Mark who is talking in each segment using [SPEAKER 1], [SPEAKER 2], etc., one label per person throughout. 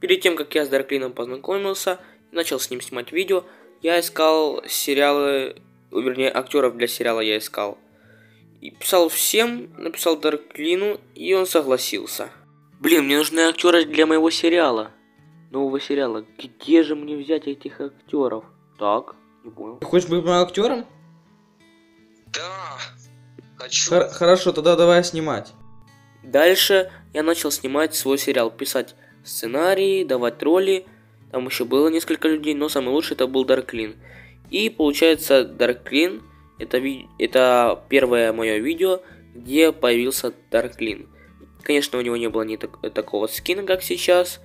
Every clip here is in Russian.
[SPEAKER 1] Перед тем, как я с Дарклином познакомился и начал с ним снимать видео, я искал сериалы, вернее, актеров для сериала я искал. И писал всем, написал Дарклину, и он согласился. Блин, мне нужны актеры для моего сериала. Нового сериала. Где же мне взять этих актеров? Так, не понял.
[SPEAKER 2] Ты хочешь быть моим актером?
[SPEAKER 3] Да, хочу.
[SPEAKER 2] Хор- хорошо, тогда давай снимать.
[SPEAKER 1] Дальше я начал снимать свой сериал, писать сценарии, давать роли. Там еще было несколько людей, но самый лучший это был Дарклин. И получается, Дарклин это, ви- это первое мое видео, где появился Дарклин. Конечно, у него не было ни так- такого скина, как сейчас.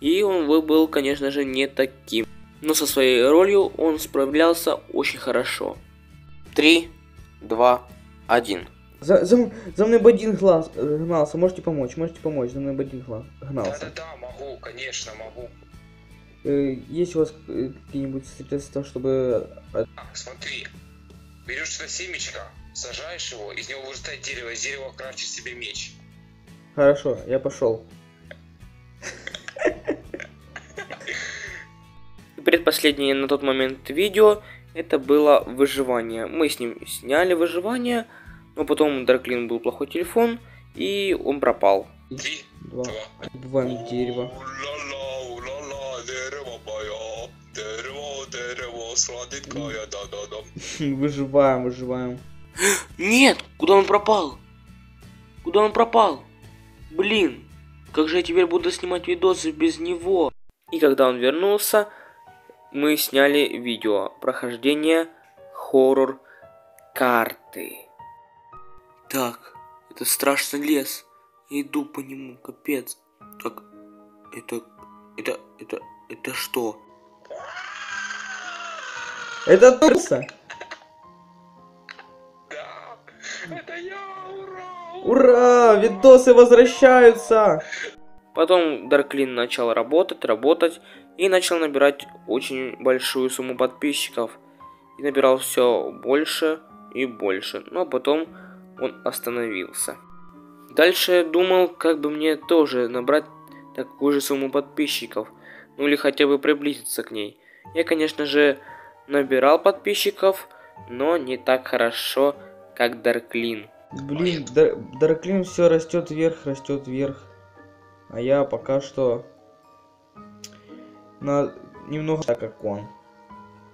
[SPEAKER 1] И он был, конечно же, не таким. Но со своей ролью он справлялся очень хорошо. 3, 2, 1.
[SPEAKER 2] За, за, за мной Бадин глаз, э, гнался, можете помочь, можете помочь, за мной Бадин гла- гнался.
[SPEAKER 3] Да-да-да, могу, конечно, могу.
[SPEAKER 2] Э, есть у вас э, какие-нибудь средства, чтобы...
[SPEAKER 3] А, смотри, берешь это семечко, сажаешь его, из него вырастает дерево, из дерева крафтишь себе меч.
[SPEAKER 2] Хорошо, я пошел.
[SPEAKER 1] И предпоследнее на тот момент видео это было выживание. Мы с ним сняли выживание, но потом у Дарклин был плохой телефон, и он пропал.
[SPEAKER 3] Три,
[SPEAKER 2] Два.
[SPEAKER 3] два.
[SPEAKER 2] Добываем дерево. Выживаем, выживаем.
[SPEAKER 1] Нет, куда он пропал? Куда он пропал? Блин, как же я теперь буду снимать видосы без него? И когда он вернулся, мы сняли видео прохождения хоррор карты. Так, это страшный лес. Я иду по нему, капец. Так, это, это, это, это что?
[SPEAKER 2] Это Турса!
[SPEAKER 3] Да, это я, ура!
[SPEAKER 2] Ура! Видосы возвращаются!
[SPEAKER 1] Потом Дарклин начал работать, работать и начал набирать очень большую сумму подписчиков. И набирал все больше и больше. Но потом он остановился. Дальше я думал, как бы мне тоже набрать такую же сумму подписчиков. Ну или хотя бы приблизиться к ней. Я, конечно же, набирал подписчиков, но не так хорошо, как Дарклин.
[SPEAKER 2] Блин, Дар- Дарклин все растет вверх, растет вверх. А я пока что на немного так как он.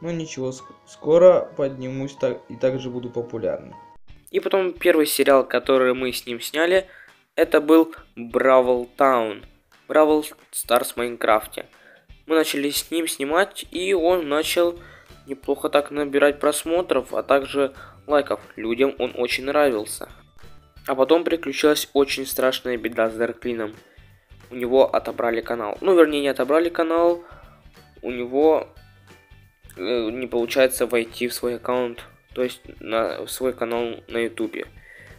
[SPEAKER 2] Но ничего, ск- скоро поднимусь так и также буду популярным.
[SPEAKER 1] И потом первый сериал, который мы с ним сняли, это был Бравл Таун. Бравл Старс в Майнкрафте. Мы начали с ним снимать, и он начал неплохо так набирать просмотров, а также лайков. Людям он очень нравился. А потом приключилась очень страшная беда с Дарклином. У него отобрали канал. Ну, вернее, не отобрали канал. У него э, не получается войти в свой аккаунт то есть на свой канал на ютубе.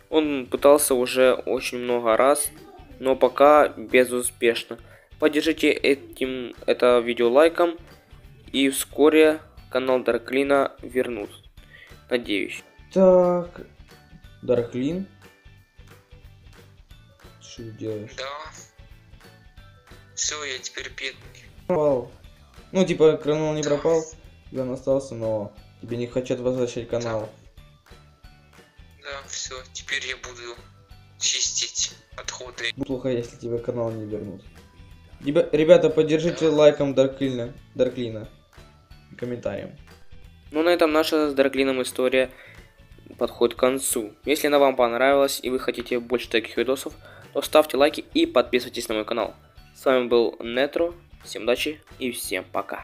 [SPEAKER 1] Он пытался уже очень много раз, но пока безуспешно. Поддержите этим это видео лайком, и вскоре канал Дарклина вернут. Надеюсь.
[SPEAKER 2] Так, Дарклин. Что ты делаешь?
[SPEAKER 3] Да. Все, я теперь бедный.
[SPEAKER 2] Пропал. Ну, типа, канал не пропал, он остался, но тебе не хотят возвращать канал.
[SPEAKER 3] Да, все, теперь я буду чистить отходы.
[SPEAKER 2] Будет плохо, если тебе канал не вернут. Ребя- Ребята, поддержите лайком Дарклина, Дарклина. И комментарием.
[SPEAKER 1] Ну на этом наша с Дарклином история подходит к концу. Если она вам понравилась и вы хотите больше таких видосов, то ставьте лайки и подписывайтесь на мой канал. С вами был Нетро, всем удачи и всем пока.